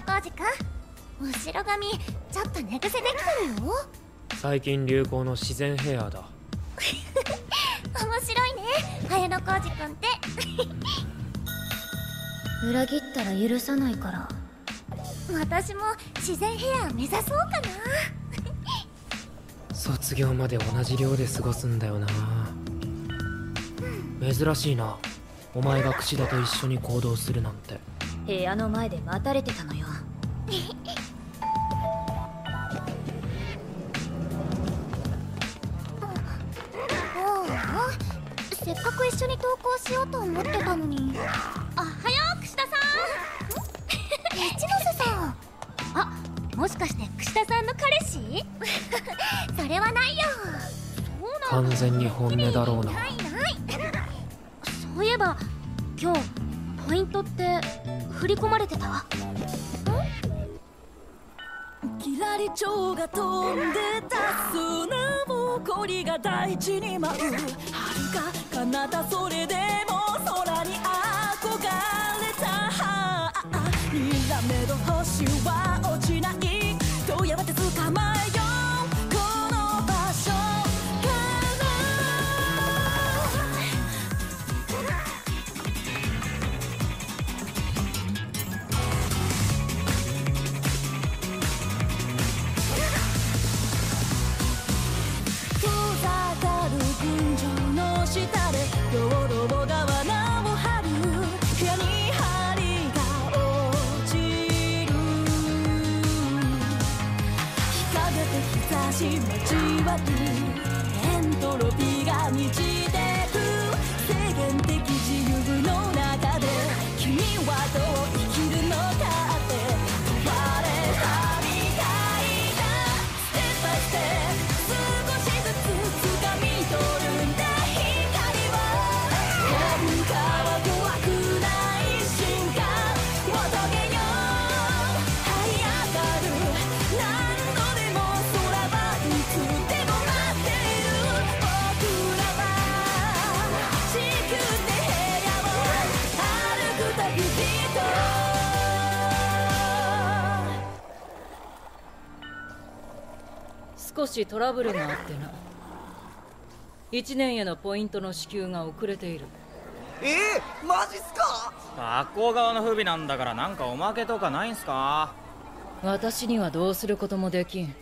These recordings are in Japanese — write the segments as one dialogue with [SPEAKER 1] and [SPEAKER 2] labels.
[SPEAKER 1] 野浩二くん後ろ髪ちょっと寝癖できてるよ。
[SPEAKER 2] 最近流行の自然ヘアだ。
[SPEAKER 1] 面白いね。綾野浩二くんって。
[SPEAKER 3] 裏切ったら許さないから。
[SPEAKER 1] 私も自然ヘア目指そうかな。
[SPEAKER 2] 卒業まで同じ寮で過ごすんだよな。珍しいな。お前が櫛田と一緒に行動するなんて。
[SPEAKER 3] 部屋の前で待たれてたのよ
[SPEAKER 1] せっかく一緒に投稿しようと思ってたのにあはよう串田さん。一ノ瀬さん。あもしかして串田さん。の彼氏それはないよ
[SPEAKER 2] 完全に本音だろうな
[SPEAKER 1] ないない
[SPEAKER 3] そういえば今日ポイントって振り込まれてた
[SPEAKER 4] キラリチョウが飛んでた砂ぼこりが大地に舞う。遥か彼方それでも空に憧れたにらめど星は落ちない。どうやって捕まえよう。し交わるエントロピーが満ちてく。制限的自由の中少し
[SPEAKER 5] トラブルがあってな。1年へのポイントの支給が遅れている。
[SPEAKER 6] えー、マジっすか？
[SPEAKER 7] 学校側の不備なんだからなんかおまけとかないんすか？
[SPEAKER 5] 私にはどうすることもできん。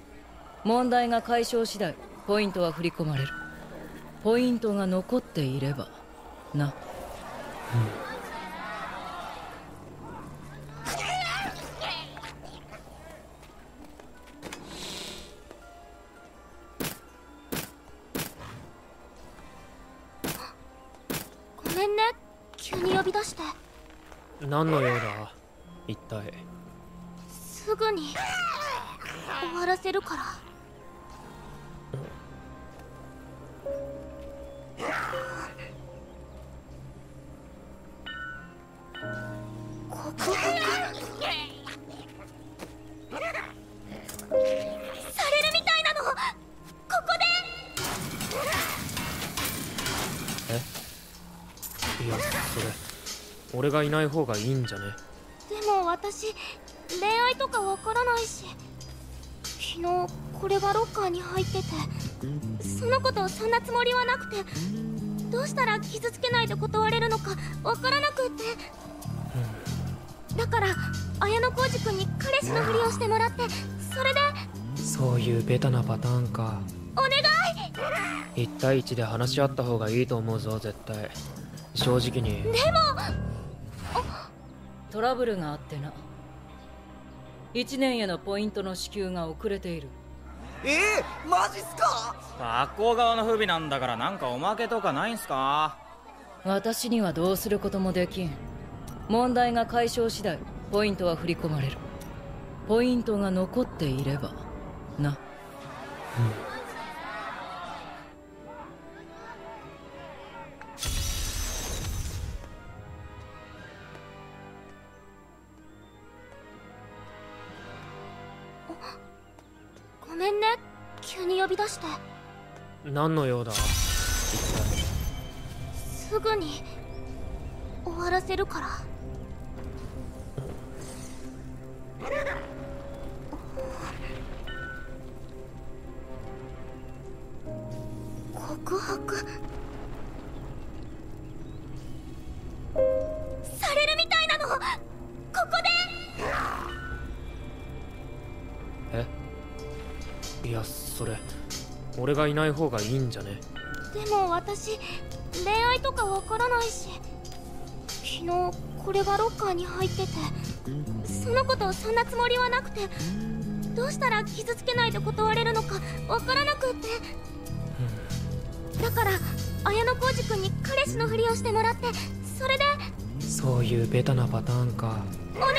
[SPEAKER 5] 問題が解消次第ポイントは振り込まれる。ポイントが残っていればな。
[SPEAKER 1] ご
[SPEAKER 2] 何の用だ？一体。
[SPEAKER 1] すぐに。終わらせるから。告白されるみたいなの。ここで。
[SPEAKER 2] いやそれ俺がいない方がいいんじゃね？
[SPEAKER 1] でも私恋愛とかわからないし昨日これがロッカーに入っててその子とそんなつもりはなくてどうしたら傷つけないで断れるのかわからなくって。だから綾野浩二君に彼氏のふりをしてもらってそれで。
[SPEAKER 2] そういうベタなパターンか。
[SPEAKER 1] お願い。
[SPEAKER 2] 1対1で話し合った方がいいと思うぞ絶対。正直に。
[SPEAKER 1] でも
[SPEAKER 5] トラブルがあってな。1年へのポイントの支給が遅れている。
[SPEAKER 6] えー、マジっすか？
[SPEAKER 7] 学校側の不備なんだからなんかおまけとかないんすか？
[SPEAKER 5] 私にはどうすることもできん。問題が解消次第ポイントは振り込まれる。ポイントが残っていればな。
[SPEAKER 1] ごめんね。急に呼び出して。
[SPEAKER 2] 何の用だ？一
[SPEAKER 1] すぐに終わらせるから
[SPEAKER 2] 俺がいない方がいいんじゃね？
[SPEAKER 8] でも私恋愛とかわからないし昨日これがロッカーに入っててそのことそんなつもりはなくてどうしたら傷つけないで断れるのかわからなくって。だから綾小路君に彼氏のふりをしてもらってそれで。
[SPEAKER 2] そういうベタなパターンか。
[SPEAKER 8] お願い。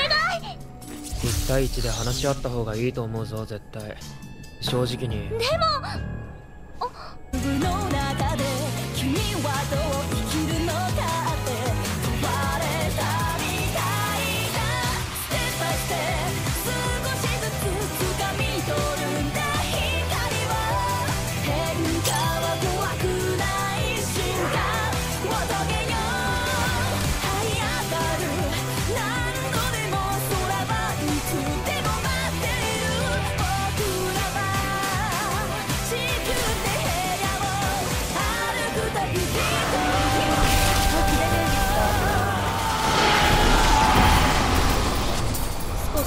[SPEAKER 2] 1対1で話し合った方がいいと思うぞ絶対。正直に。
[SPEAKER 8] でも
[SPEAKER 4] はどう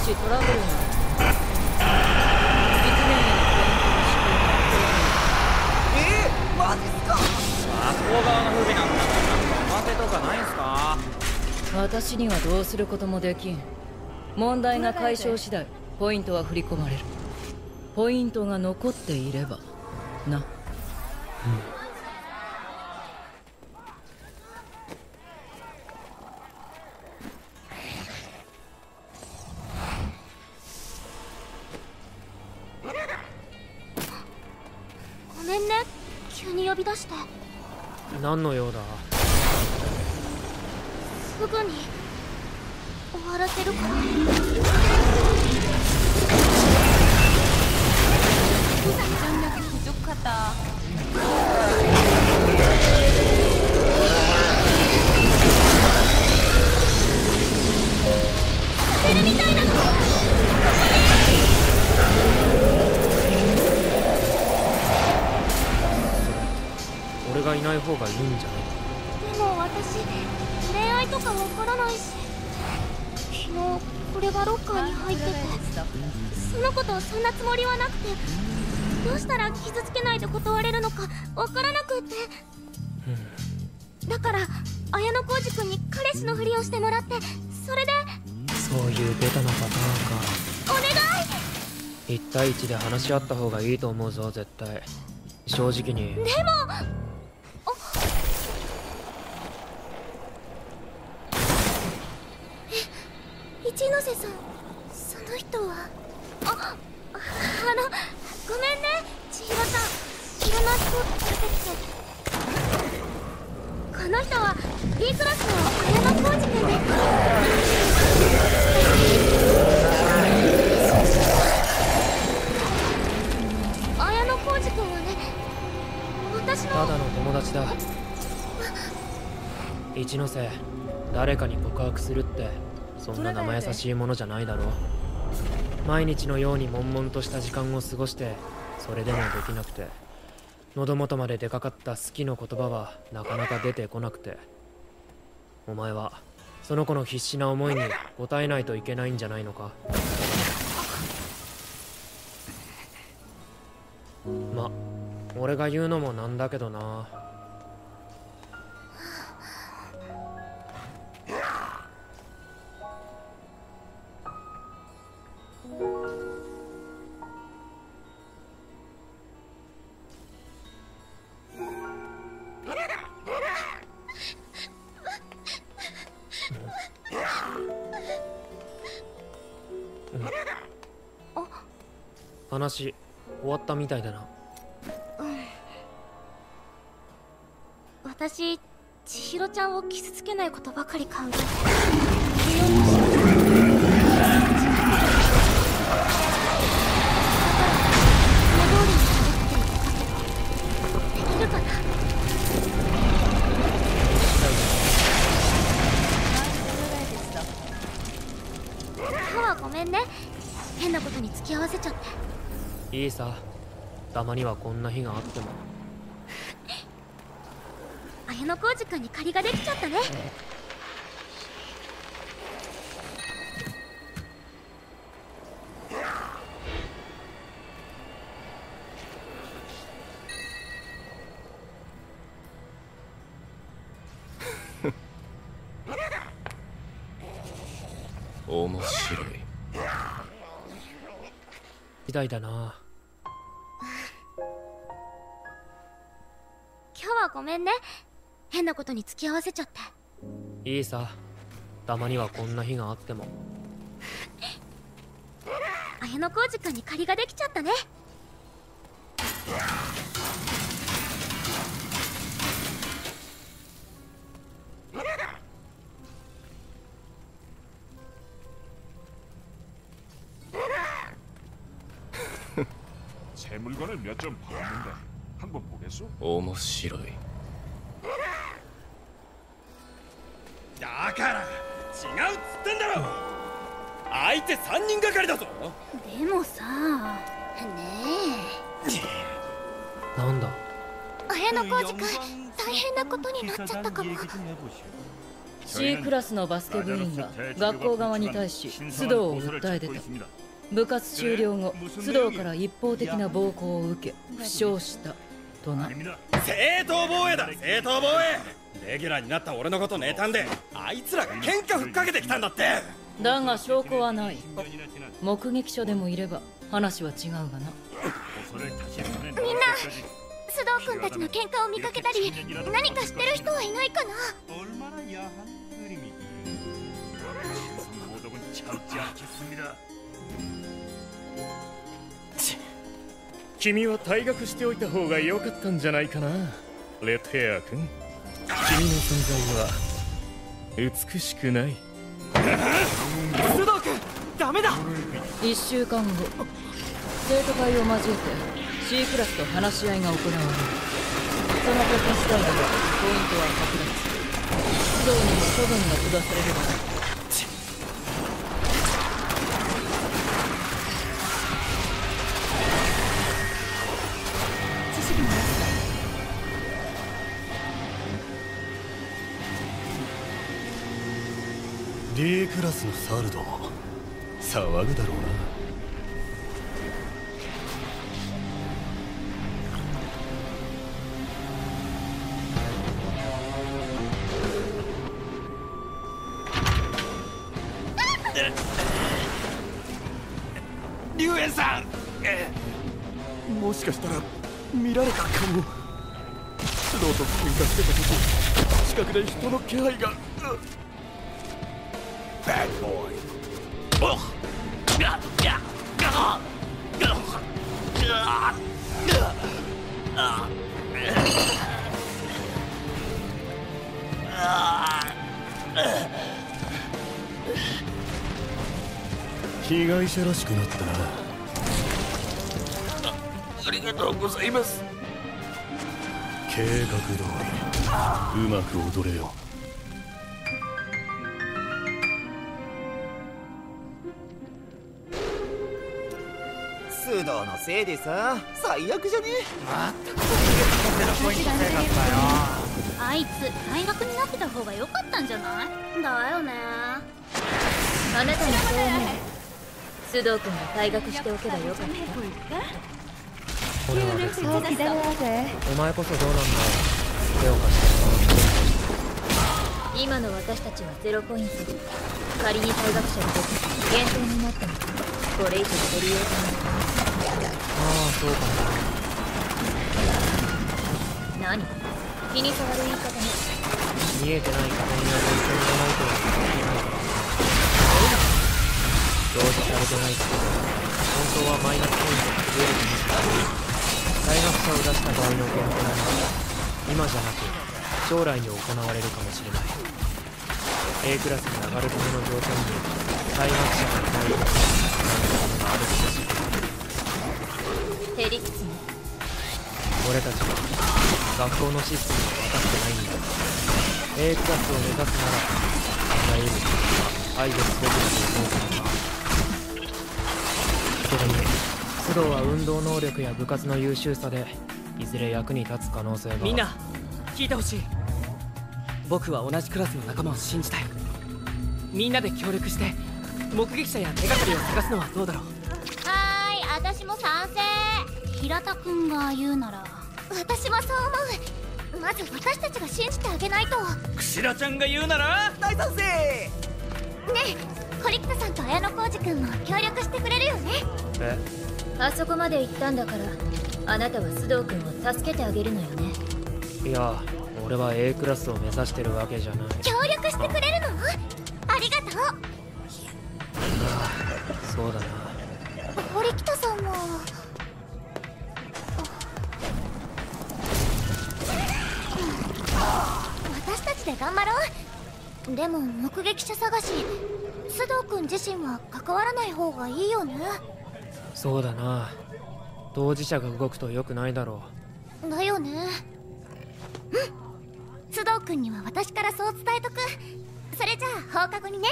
[SPEAKER 4] し
[SPEAKER 5] トラブルが実年齢のポイントの
[SPEAKER 6] えー、マジっすか？
[SPEAKER 7] 学校側の不備なんだからおまけとかないんすか
[SPEAKER 5] 私にはどうすることもできん問題が解消次第ポイントは振り込まれるポイントが残っていればな
[SPEAKER 8] ご
[SPEAKER 2] 何の用だ？
[SPEAKER 8] すぐに終わらせるから。
[SPEAKER 2] がいないんじゃね
[SPEAKER 8] でも私恋愛とかわからないし昨日これがロッカーに入っててそのことそんなつもりはなくてどうしたら傷つけないで断れるのかわからなくって。だから綾小路君に彼氏のふりをしてもらってそれで。
[SPEAKER 2] そういうベタなパターンか。
[SPEAKER 8] お願い
[SPEAKER 2] ！1対1で話し合った方がいいと思うぞ絶対。正直に。
[SPEAKER 8] でもえ一ノ瀬さんその人はあああのごめんね千尋さん知らない人出てきてこの人は B クラスの綾小路君で綾小路君はね私の
[SPEAKER 2] ただの友達だ。一ノ瀬誰かに告白するってそんな生優しいものじゃないだろ毎日のように悶々とした時間を過ごしてそれでもできなくて。喉元まで出かかった好きの言葉はなかなか出てこなくて。お前はその子の必死な思いに応えないといけないんじゃないのか？ま俺が言うのもなんだけどな。話終わったみたいだな。
[SPEAKER 8] うん私千尋ちゃんを傷つけないことばかり考えて。不要にしましただからこの通りに喋ってできるかな今日はごめんね。
[SPEAKER 9] 変なことに付き合わせちゃって。
[SPEAKER 2] いいさ。たまにはこんな日があっても。
[SPEAKER 9] 綾小路君に借りができちゃったね。
[SPEAKER 10] 面白い。
[SPEAKER 2] 時代だな
[SPEAKER 9] ごめんね。変なことに付き合わせちゃって。
[SPEAKER 2] いいさ。たまにはこんな日があっても。
[SPEAKER 9] 綾小路君に借りができちゃったね
[SPEAKER 10] 面白い。
[SPEAKER 11] だから違うっつってんだろ！相手3人がかりだぞ！
[SPEAKER 9] でもさね
[SPEAKER 2] なんだ？
[SPEAKER 9] え綾小路君大変なことになっちゃったかも。
[SPEAKER 5] C クラスのバスケ部員が学校側に対し須藤を訴え出た。部活終了後須藤から一方的な暴行を受け負傷したとな
[SPEAKER 11] 正当防衛だ。正当防衛。レギュラーになった俺のこと妬んであいつらが喧嘩ふっかけてきたんだって。
[SPEAKER 5] だが証拠はない。目撃者でもいれば話は違うがな。
[SPEAKER 9] みんな須藤君たちの喧嘩を見かけたり何か知ってる人はいないかな
[SPEAKER 12] 君は退学しておいた方が良かったんじゃないかな。レッドヘア君。君の存在は美しくない。
[SPEAKER 7] 須藤君ダメだ
[SPEAKER 5] 1週間後。生徒会を交えて C クラスと話し合いが行われる。その結果次第ではポイントは剥奪。須藤にも処分が下されるだろ
[SPEAKER 12] クラスのサルドも騒ぐだろうな。
[SPEAKER 11] 龍炎さん！
[SPEAKER 12] もしかしたら見られたかも。須藤と喧嘩してた時近くで人の気配が。Bad boy. 被害者らしくなったな。ありがとうございます。計画通りうまく踊れよ
[SPEAKER 7] のせいでさ。最悪じゃね？
[SPEAKER 9] あいつ大学になってた方が良かったんじゃない？だよね。
[SPEAKER 3] あなたにそう思う須藤君が退学しておけばよかった。
[SPEAKER 2] 俺は別にお前こそどうなんだよ。手を貸して
[SPEAKER 3] 今の私たちはゼロポイント。仮に退学者が出て減点になってもこれ以上取りよう
[SPEAKER 2] ああそうか
[SPEAKER 3] な何？気に障る言い方ね
[SPEAKER 2] 見えてない加点や本当がないとは言えないから表示されてないだけで本当はマイナスポイントが増えるかもしれない大学者を出した場合の減点は今じゃなく将来に行われるかもしれない。A クラスに上がるための条件に退学者がいないとかなんてものがある気がする。
[SPEAKER 3] へね
[SPEAKER 2] 俺たちは学校のシステムを分かってないんだ。A クラスを目指すならいわゆるアイドルすべきだと思う。からな須藤は運動能力や部活の優秀さでいずれ役に立つ可能性が。
[SPEAKER 13] みんな聞いてほしい。僕は同じクラスの仲間を信じたい。みんなで協力して目撃者や手がかりを探すのはどうだろう。
[SPEAKER 1] はーい私も賛成平田くんが言うなら。私もそう思う。まず私たちが信じてあげないと。
[SPEAKER 7] クシラちゃんが言うなら？
[SPEAKER 6] 大賛成！
[SPEAKER 1] ねえ堀北さんと綾小路くんも協力してくれるよね。
[SPEAKER 2] え？
[SPEAKER 3] あそこまで行ったんだからあなたは須藤君を助けてあげるのよね。
[SPEAKER 2] いや俺は A クラスを目指してるわけじゃない。
[SPEAKER 1] 協力してくれるの？ありがとう
[SPEAKER 2] そうだな。
[SPEAKER 1] 堀北さんで頑張ろう。でも目撃者探し須藤君自身は関わらない方がいいよね。
[SPEAKER 2] そうだな。当事者が動くと良くないだろ
[SPEAKER 1] だよね。うん。須藤君には私からそう伝えとく。それじゃあ放課後にね。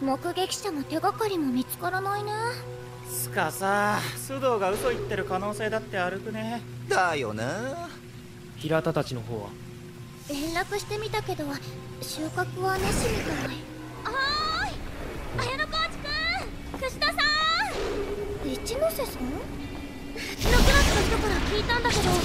[SPEAKER 1] 目撃者も手がかりも見つからないね。
[SPEAKER 7] つかさ須藤が嘘言ってる可能性だってあるくね
[SPEAKER 6] だよな。
[SPEAKER 2] 平田たちの方は？
[SPEAKER 1] 連絡してみたけど収穫はなしみたい。はーい綾野コーチくん串田さん。一ノ瀬さん？うちのクラスの人から聞いたんだけど何か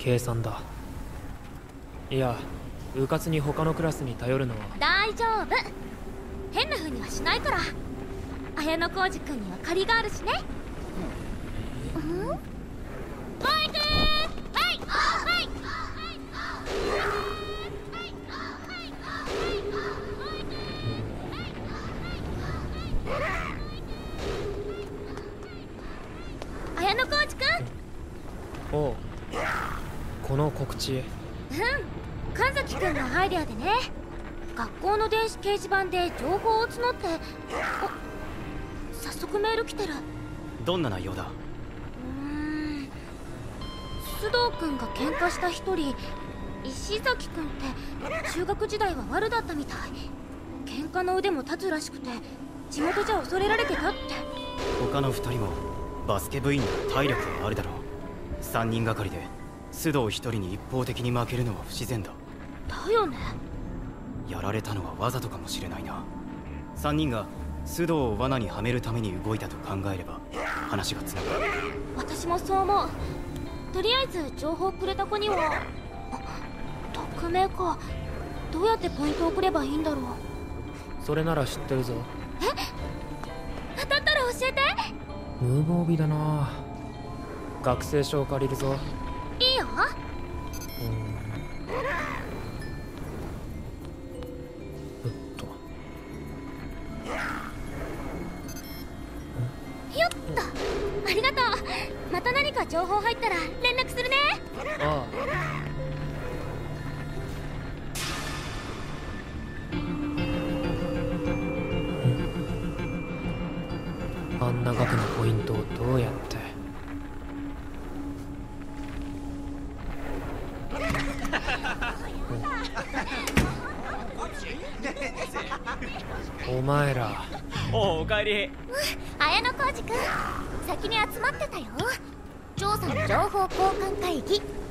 [SPEAKER 2] 計算だ。いや迂闊に他のクラスに頼るのは。
[SPEAKER 1] 大丈夫。変な風にはしないから。綾小路君には借りがあるしねうんバイクはいはい綾野浩二君
[SPEAKER 2] おうこの告知
[SPEAKER 1] うん神崎君のアイデアでね学校の電子掲示板で情報を募ってあ早速メール来てる。
[SPEAKER 7] どんな内容だ？
[SPEAKER 1] うーん。須藤君が喧嘩した一人石崎君って中学時代は悪だったみたい。喧嘩の腕も立つらしくて地元じゃ恐れられてたって。
[SPEAKER 14] 他の2人もバスケ部員なら体力があるだろう。3人がかりで須藤1人に一方的に負けるのは不自然だ。
[SPEAKER 1] だよね
[SPEAKER 14] やられたのはわざとかもしれないな。3人が須藤を罠にはめるために動いたと考えれば話がつながる。
[SPEAKER 1] 私もそう思う。とりあえず情報くれた子にはあ匿名か。どうやってポイントを送ればいいんだろう。
[SPEAKER 2] それなら知ってるぞ。
[SPEAKER 1] 当たったら教えて。
[SPEAKER 2] 無防備だな。学生証借りるぞ。
[SPEAKER 1] いいよよ情報入ったら連絡するね。
[SPEAKER 2] ああ。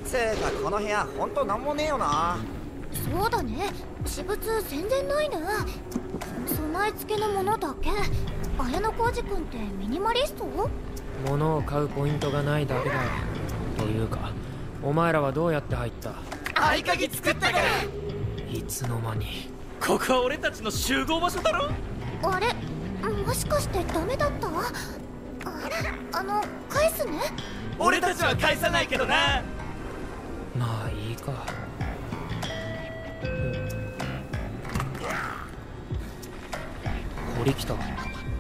[SPEAKER 6] つうかこの部屋ほんとなんもねえよな。
[SPEAKER 1] そうだね。私物全然ないね。備え付けのものだけ。綾野浩二君ってミニマリスト？
[SPEAKER 2] 物を買うポイントがないだけだ。というかお前らはどうやって入った？
[SPEAKER 13] 合鍵作ったから
[SPEAKER 2] いつの間に？
[SPEAKER 13] ここは俺たちの集合場所だろ？
[SPEAKER 1] あれ？もしかしてダメだった？ああの返すね。
[SPEAKER 13] 俺たちは返さないけどな
[SPEAKER 2] か。堀北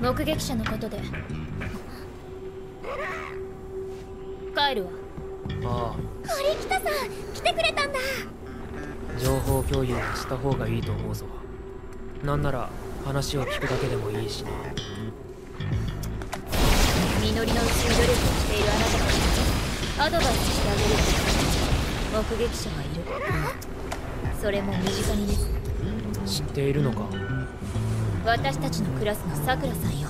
[SPEAKER 3] 目撃者のことで。帰るわ。
[SPEAKER 2] あ
[SPEAKER 1] 堀北さ。ん来てくれたんだ。
[SPEAKER 2] あ情報共有はした方がいいと思うぞ。なんなら話を聞くだけでもいいしね。
[SPEAKER 3] 実りのうちに努力をしているあなたたちにアドバイスしてあげる目撃者がいる。それも身近にね。
[SPEAKER 2] 知っているのか。
[SPEAKER 3] 私たちのクラスのさくらさんよ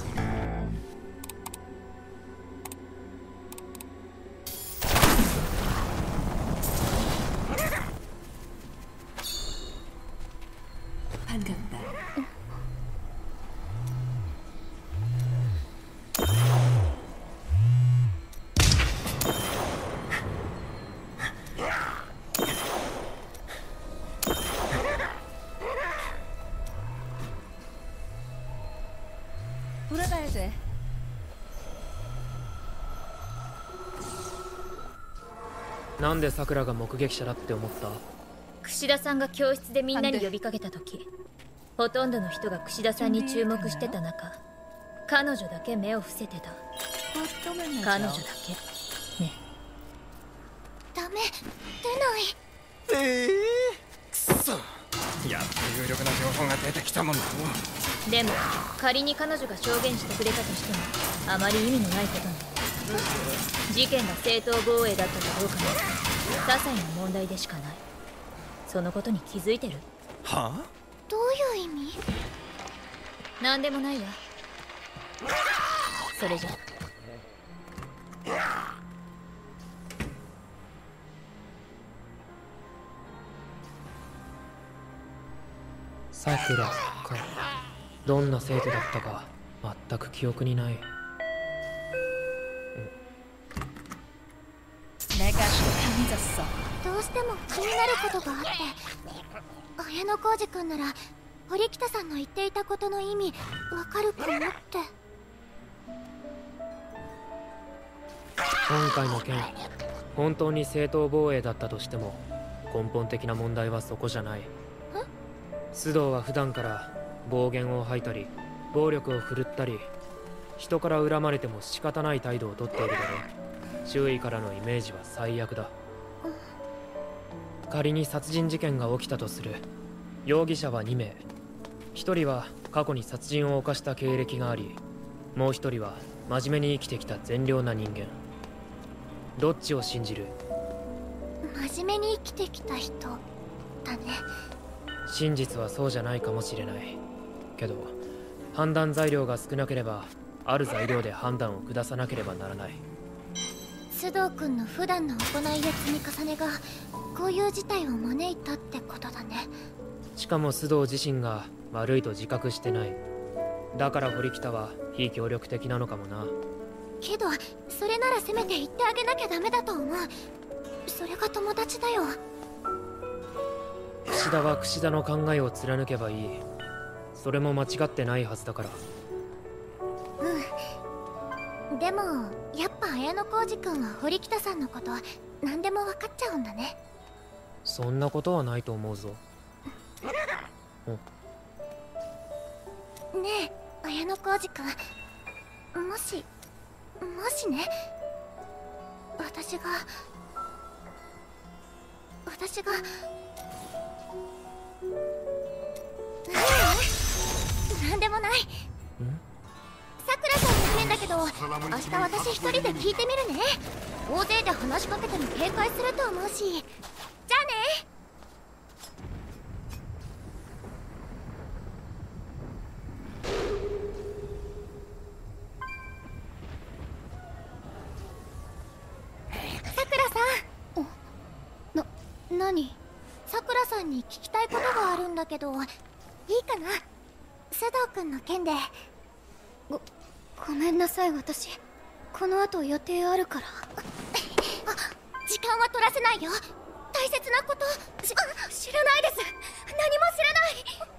[SPEAKER 2] なんでさくらが目撃者だって思った？
[SPEAKER 3] 櫛田さんが教室でみんなに呼びかけた時ほとんどの人が櫛田さんに注目してた中彼女だけ目を伏せてた。彼女だけ。ね。
[SPEAKER 1] ダメ。出ない。
[SPEAKER 11] ええくそ。やっと有力な情報が出てきたもんだ
[SPEAKER 3] でも仮に彼女が証言してくれたとしてもあまり意味のないことね事件が正当防衛だったかどうかは些細な問題でしかない。そのことに気づいてる？
[SPEAKER 11] はあ？
[SPEAKER 1] どういう意味？
[SPEAKER 3] 何でもないわ。それじゃ。
[SPEAKER 2] さくらか。どんな生徒だったか全く記憶にない。
[SPEAKER 4] なか해졌어
[SPEAKER 1] どうしても気になることがあって綾野浩二君なら堀北さんの言っていたことの意味わかるかもって
[SPEAKER 2] 今回の件本当に正当防衛だったとしても根本的な問題はそこじゃない須藤は普段から暴言を吐いたり暴力を振るったり人から恨まれても仕方ない態度をとっているだろう周囲からのイメージは最悪だ 仮に殺人事件が起きたとする。容疑者は2名。1人は過去に殺人を犯した経歴がありもう1人は真面目に生きてきた善良な人間。どっちを信じる？
[SPEAKER 1] 真面目に生きてきた人だね。
[SPEAKER 2] 真実はそうじゃないかもしれない。けど判断材料が少なければある材料で判断を下さなければならない。
[SPEAKER 1] 須藤君の普段の行いや積み重ねがこういう事態を招いたってことだね。
[SPEAKER 2] しかも須藤自身が悪いと自覚してない。だから堀北は非協力的なのかもな。
[SPEAKER 1] けどそれならせめて言ってあげなきゃダメだと思う。それが友達だよ。
[SPEAKER 2] 櫛田は櫛田の考えを貫けばいい。それも間違ってないはずだから。
[SPEAKER 1] うん。でもやっぱ綾野浩二君は堀北さんのこと何でも分かっちゃうんだね
[SPEAKER 2] そんなことはないと思うぞ。
[SPEAKER 1] ねえ綾野浩二君もしもしね。私が私が。ううんなんでもない。さくらさんの件だけど明日私一人で聞いてみるね。大勢で話しかけても警戒すると思うしじゃあねさくらさんな何？さくらさんに聞きたいことがあるんだけど。いいかな？須藤君の件で。ごごめんなさい私。この後予定あるから。あ時間は取らせないよ。大切なこと。し知らないです。何も知ら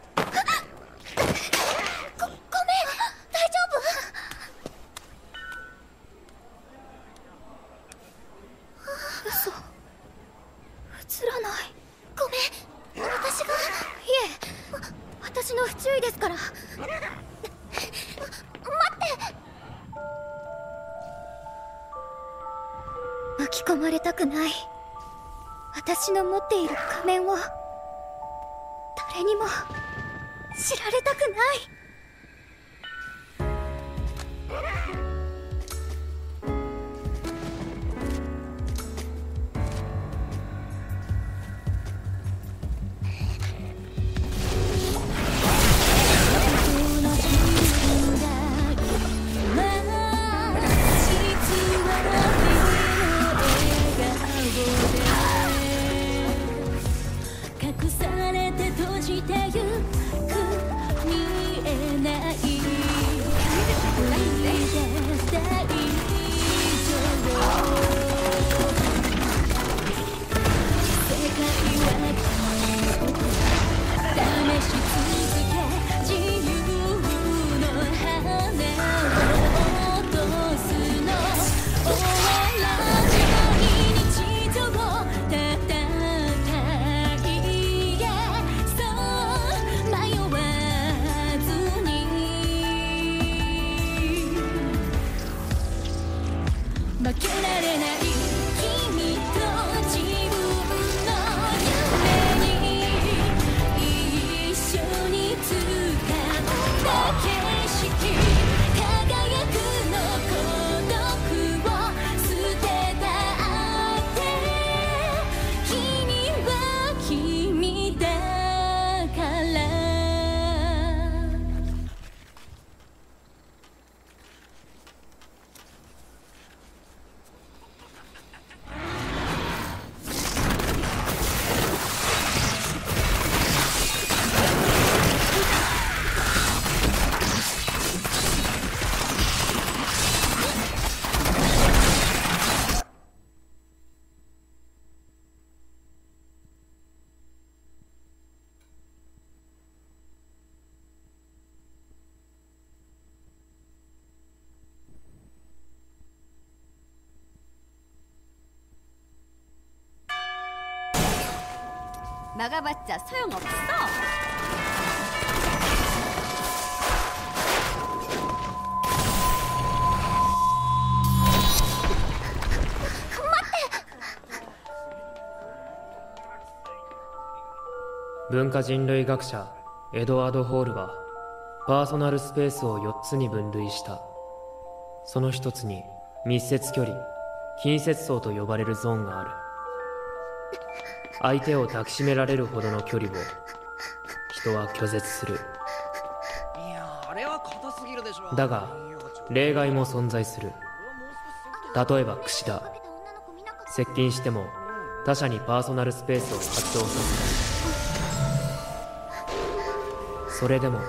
[SPEAKER 4] 誰にも知られたくない。
[SPEAKER 15] 막아봤자 소용없어.
[SPEAKER 4] 待って
[SPEAKER 2] 文化人類学者エドワード・ホールはパーソナルスペースを4つに分類したその一つに密接距離近接層と呼ばれるゾーンがある 相手を抱きしめられるほどの距離を人は拒絶する。
[SPEAKER 16] いやあれは硬すぎるでしょ
[SPEAKER 2] だが例外も存在する。例えば櫛田。接近しても他者にパーソナルスペースを活動させない。それでも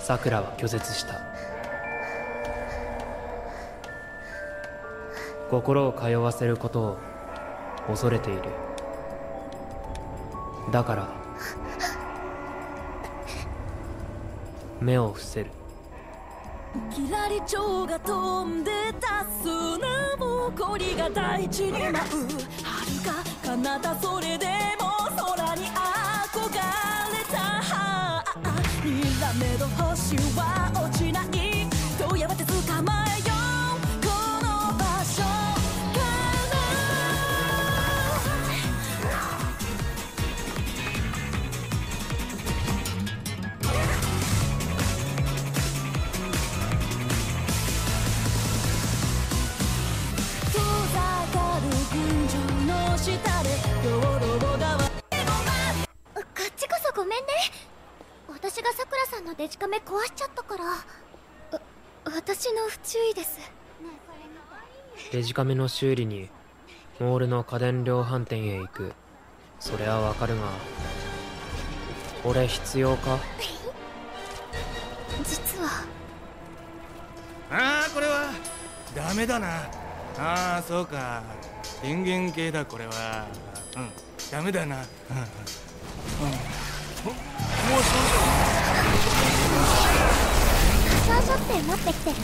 [SPEAKER 2] さくらは拒絶した。心を通わせることを恐れているだから。目を伏せる。
[SPEAKER 1] キラリ蝶が飛んでた砂ぼこりが大地に舞う。遥か彼方それでも空に憧れた。にらめど星は落ちない。どうやって捕まえよう。
[SPEAKER 4] です。
[SPEAKER 2] デジカメの修理にモールの家電量販店へ行く。それはわかるが俺必要か？
[SPEAKER 4] 実は。
[SPEAKER 11] ああこれは。ダメだな。ああそうか。電源系だこれは。うん。ダメだな。うん、うん、ももう少々。
[SPEAKER 4] 少々って持ってきてる？